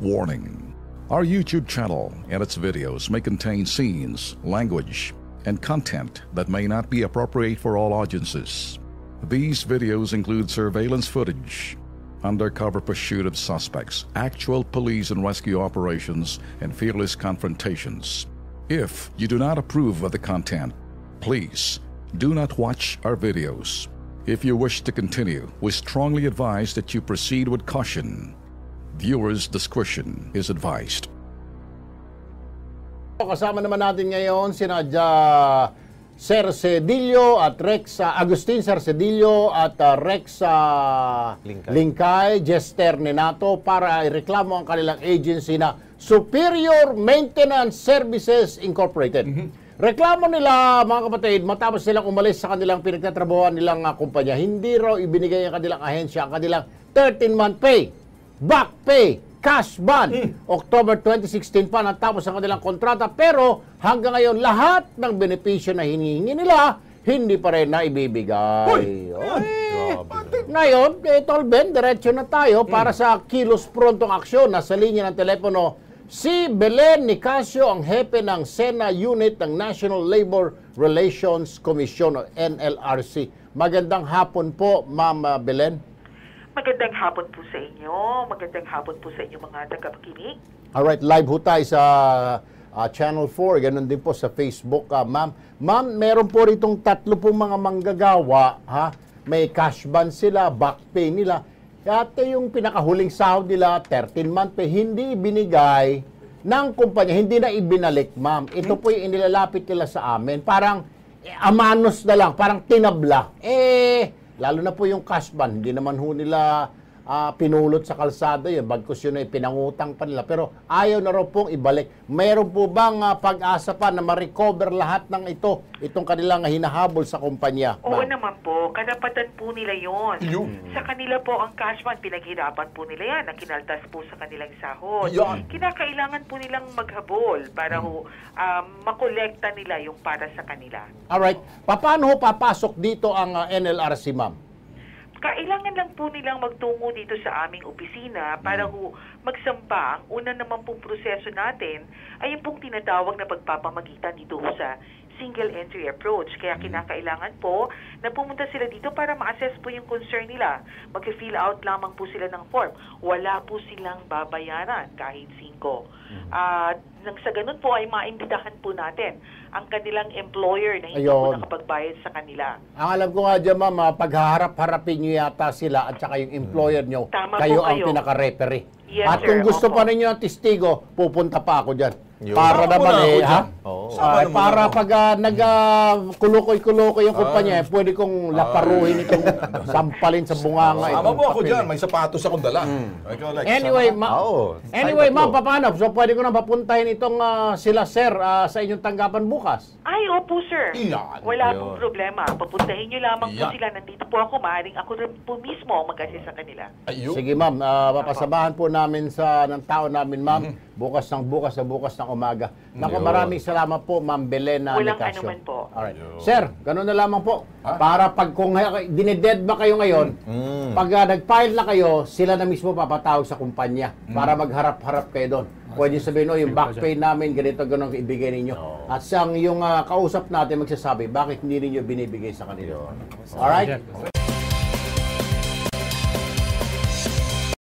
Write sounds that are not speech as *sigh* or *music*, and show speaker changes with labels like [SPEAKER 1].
[SPEAKER 1] Warning Our YouTube channel and its videos may contain scenes, language, and content that may not be appropriate for all audiences. These videos include surveillance footage, undercover pursuit of suspects, actual police and rescue operations, and fearless confrontations. If you do not approve of the content, please do not watch our videos. If you wish to continue, we strongly advise that you proceed with caution. Viewers' discretion is advised.
[SPEAKER 2] Kasama naman natin ngayon sina Ja Sir Cedillo at Rex Agustin Sir Cedillo at ah, Rex
[SPEAKER 3] Linkay.
[SPEAKER 2] Linkay, Jester Nenato para ireklamo ang kanilang agency na Superior Maintenance Services Incorporated. Reklamo nila mga kapatid matapos silang umalis sa kanilang pinagtatrabahoan nilang ah, kumpanya. Hindi raw ibinigay ang kanilang ahensya ang kanilang 13-month pay, back pay, cash ban. October 2016 pa natapos ang kanilang kontrata pero hanggang ngayon lahat ng benepisyo na hinihingi nila hindi pa rin na ibibigay. Oy. Ngayon, eh, Tolben, diretso na tayo para sa kilos prontong aksyon. Nasa linya ng telepono si Belen Nicasio, ang hepe ng SENA Unit ng National Labor Relations Commission o NLRC. Magandang hapon po, Ma'am ah, Belen.
[SPEAKER 4] Magandang hapon po sa inyo. Magandang hapon po sa inyo mga tagapakinig.
[SPEAKER 2] Alright, live ho tayo sa ah, Channel 4, ganun din po sa Facebook, ah, ma'am. Ma'am, meron po ritong tatlo pong mga manggagawa, ha? May cash ban sila, back pay nila. At yung pinakahuling sahod nila, 13-month pay, hindi ibinigay ng kumpanya, hindi na ibinalik, ma'am. Ito po yung inilalapit nila sa amin. Parang eh, amanos na lang, parang tinabla. Eh, lalo na po yung cash ban, hindi naman ho nila ah, pinulot sa kalsada yun. Bagkus yun ay pinangutang pa nila. Pero ayaw na raw pong ibalik. Mayroon po bang ah, pag-asa pa na ma-recover lahat ng ito, itong kanilang hinahabol sa kumpanya?
[SPEAKER 4] Oo
[SPEAKER 2] ma'am?
[SPEAKER 4] naman po, karapatan po nila yon. Sa kanila po ang cash ban, pinaghirapan po nila yan, na kinaltas po sa kanilang sahod.
[SPEAKER 3] Yan.
[SPEAKER 4] Kinakailangan po nilang maghabol para ho, um, makolekta nila yung para sa kanila.
[SPEAKER 2] Alright. Paano papasok dito ang ah, NLRC, ma'am?
[SPEAKER 4] Kailangan lang po nilang magtungo dito sa aming opisina para ho magsampa. Ang una naman pong proseso natin ay yung pong tinatawag na pagpapamagitan dito sa single entry approach. Kaya kinakailangan po na pumunta sila dito para ma-assess po yung concern nila. Mag-fill out lamang po sila ng form. Wala po silang babayaran kahit singko. At nang sa ganun po ay maimbitahan po natin ang kanilang employer na hindi po
[SPEAKER 2] Ayun.
[SPEAKER 4] nakapagbayad sa kanila.
[SPEAKER 2] Ang alam ko nga dyan, ma'am, ah, paghaharap-harapin nyo yata sila at saka yung employer nyo,
[SPEAKER 4] Tama
[SPEAKER 2] kayo
[SPEAKER 4] po
[SPEAKER 2] ang
[SPEAKER 4] kayo.
[SPEAKER 2] pinaka-referee.
[SPEAKER 4] Yes,
[SPEAKER 2] at
[SPEAKER 4] sir.
[SPEAKER 2] kung gusto
[SPEAKER 4] Opo.
[SPEAKER 2] pa ninyo ang testigo, pupunta pa ako dyan.
[SPEAKER 3] Yun.
[SPEAKER 2] Para
[SPEAKER 3] Sama
[SPEAKER 2] naman
[SPEAKER 3] ako
[SPEAKER 2] eh,
[SPEAKER 3] dyan.
[SPEAKER 2] ha?
[SPEAKER 3] Oo.
[SPEAKER 2] Ah,
[SPEAKER 3] Sama mo
[SPEAKER 2] para
[SPEAKER 3] ako.
[SPEAKER 2] pag uh, nag-kulukoy-kulukoy yung kumpanya, eh, pwede kong laparuhin itong *laughs* sampalin sa bunganga.
[SPEAKER 3] Sama
[SPEAKER 2] itong
[SPEAKER 3] mo ako
[SPEAKER 2] papel.
[SPEAKER 3] dyan, may sapatos akong dala. Ikaw, Lex,
[SPEAKER 2] Anyway,
[SPEAKER 3] sama.
[SPEAKER 2] ma-
[SPEAKER 3] Oo.
[SPEAKER 2] anyway, ma'am,
[SPEAKER 3] tatlo.
[SPEAKER 2] paano? So, pwede ko na papuntahin itong ah, sila, sir, ah, sa inyong tanggapan bukas.
[SPEAKER 4] Ay, opo, sir.
[SPEAKER 3] Iyan.
[SPEAKER 4] Wala
[SPEAKER 3] Yun.
[SPEAKER 4] pong problema. Papuntahin nyo lamang po
[SPEAKER 3] Iyan.
[SPEAKER 4] sila. Nandito po ako. Maaring ako rin po mismo ang mag-assist sa kanila.
[SPEAKER 3] Ayun.
[SPEAKER 2] Sige ma'am, ah, papasamahan po namin sa ng tao namin ma'am bukas ng bukas sa bukas ng umaga. Naku,
[SPEAKER 3] Yun.
[SPEAKER 2] maraming salamat po ma'am Belena
[SPEAKER 4] Walang
[SPEAKER 2] Nicasio.
[SPEAKER 4] anuman po.
[SPEAKER 2] Alright.
[SPEAKER 3] Yun.
[SPEAKER 2] Sir, ganun na lamang po.
[SPEAKER 3] Ah?
[SPEAKER 2] Para pag kung dineded ba kayo ngayon,
[SPEAKER 3] Mm.
[SPEAKER 2] pag ah, nag-file na kayo, sila na mismo papatawag sa kumpanya para magharap-harap kayo doon. Pwede sabihin, oh, yung back pay namin, ganito, ganun ibigay ninyo. At siyang yung ah, kausap natin magsasabi, bakit hindi ninyo binibigay sa kanila. Alright?